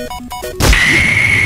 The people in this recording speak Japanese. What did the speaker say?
Yeah!